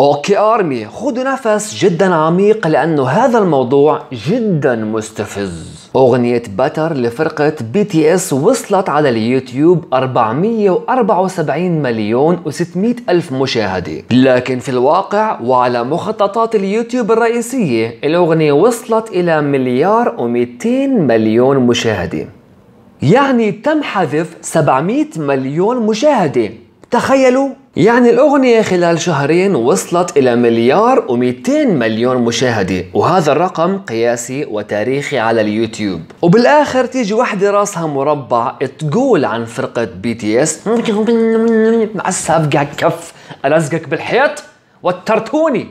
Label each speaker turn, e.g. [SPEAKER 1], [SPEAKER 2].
[SPEAKER 1] okay ARMY خذوا نفس جدا عميق لأنه هذا الموضوع جدا مستفز. أغنية Butter لفرقة BTS وصلت على اليوتيوب 474 مليون و600 ألف مشاهدة. لكن في الواقع وعلى مخططات اليوتيوب الرئيسية الأغنية وصلت إلى مليار و200 مليون مشاهدة. يعني تم حذف 700 مليون مشاهدة. تخيلوا! يعني الأغنية خلال شهرين وصلت إلى مليار و200 مليون مشاهدة وهذا الرقم قياسي وتاريخي على اليوتيوب. وبالآخر تيجي وحدة راسها مربع تقول عن فرقة BTS معسف قاعد كف ألزقك بالحيط وترتوني.